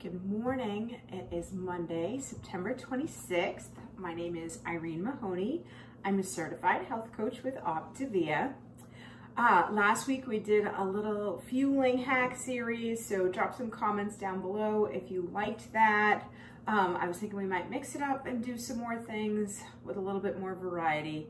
Good morning. It is Monday, September 26th. My name is Irene Mahoney. I'm a certified health coach with Optavia. Uh, last week we did a little fueling hack series, so drop some comments down below if you liked that. Um, I was thinking we might mix it up and do some more things with a little bit more variety.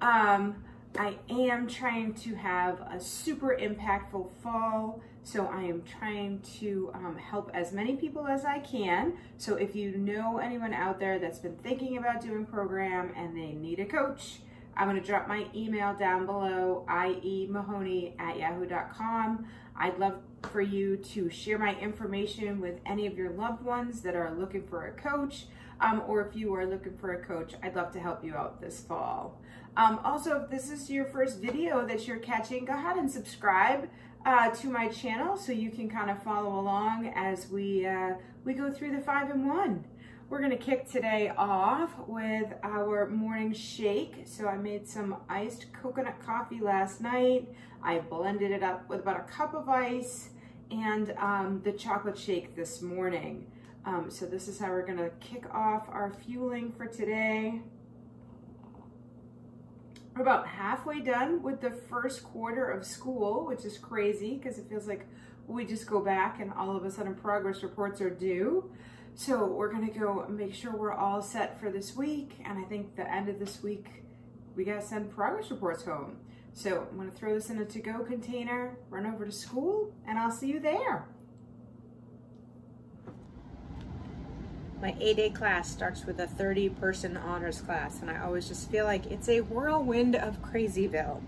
Um, I am trying to have a super impactful fall, so I am trying to um, help as many people as I can. So if you know anyone out there that's been thinking about doing program and they need a coach, I'm gonna drop my email down below, iemahoney at yahoo.com. I'd love for you to share my information with any of your loved ones that are looking for a coach, um, or if you are looking for a coach, I'd love to help you out this fall. Um, also, if this is your first video that you're catching, go ahead and subscribe uh, to my channel so you can kind of follow along as we, uh, we go through the five and one. We're gonna kick today off with our morning shake. So I made some iced coconut coffee last night. I blended it up with about a cup of ice and um, the chocolate shake this morning. Um, so this is how we're gonna kick off our fueling for today. We're about halfway done with the first quarter of school, which is crazy because it feels like we just go back and all of a sudden progress reports are due. So we're gonna go make sure we're all set for this week. And I think the end of this week, we gotta send progress reports home. So I'm gonna throw this in a to-go container, run over to school, and I'll see you there. My A-Day class starts with a 30 person honors class and I always just feel like it's a whirlwind of Crazyville.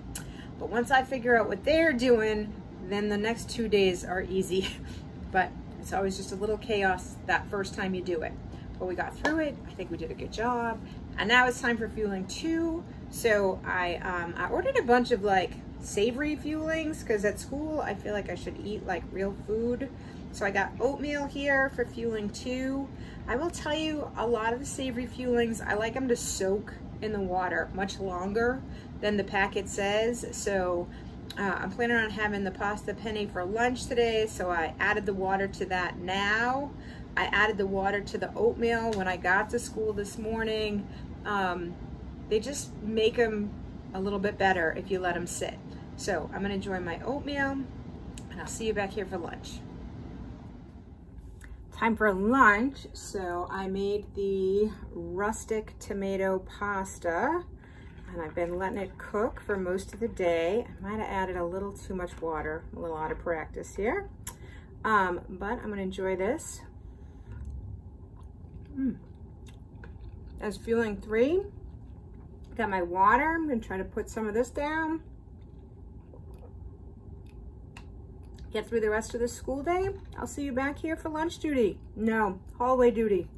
But once I figure out what they're doing, then the next two days are easy. but it's always just a little chaos that first time you do it. But we got through it. I think we did a good job. And now it's time for fueling two. So I, um, I ordered a bunch of like savory fuelings because at school I feel like I should eat like real food. So I got oatmeal here for fueling two. I will tell you a lot of the savory fuelings, I like them to soak in the water much longer than the packet says. So uh, I'm planning on having the pasta penne for lunch today. So I added the water to that now. I added the water to the oatmeal when I got to school this morning. Um, they just make them a little bit better if you let them sit. So I'm gonna enjoy my oatmeal and I'll see you back here for lunch time for lunch. So I made the rustic tomato pasta and I've been letting it cook for most of the day. I might have added a little too much water, a little out of practice here. Um, but I'm gonna enjoy this. Mm. As fueling three, got my water. I'm gonna try to put some of this down. Get through the rest of the school day. I'll see you back here for lunch duty. No, hallway duty.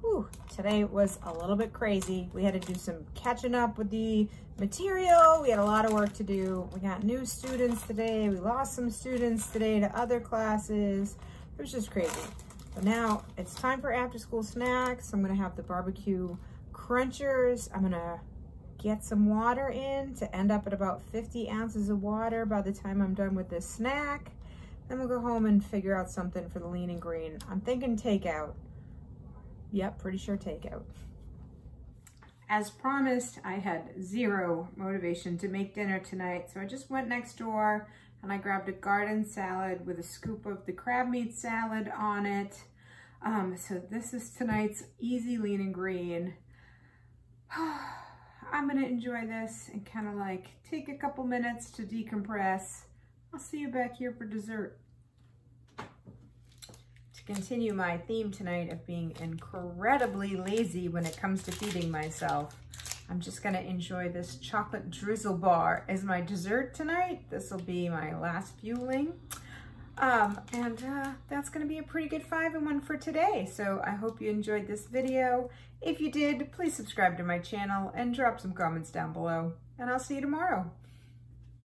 Whew, today was a little bit crazy. We had to do some catching up with the material. We had a lot of work to do. We got new students today. We lost some students today to other classes. It was just crazy. But now it's time for after school snacks. I'm gonna have the barbecue crunchers. I'm gonna get some water in to end up at about 50 ounces of water by the time I'm done with this snack. Then we'll go home and figure out something for the lean and green. I'm thinking takeout. Yep, pretty sure takeout. As promised, I had zero motivation to make dinner tonight, so I just went next door and I grabbed a garden salad with a scoop of the crab meat salad on it. Um, so this is tonight's easy lean and green. I'm gonna enjoy this and kind of like take a couple minutes to decompress. I'll see you back here for dessert. To continue my theme tonight of being incredibly lazy when it comes to feeding myself, I'm just gonna enjoy this chocolate drizzle bar as my dessert tonight. This will be my last fueling. Um, and uh, that's going to be a pretty good five and one for today. So I hope you enjoyed this video. If you did, please subscribe to my channel and drop some comments down below. And I'll see you tomorrow.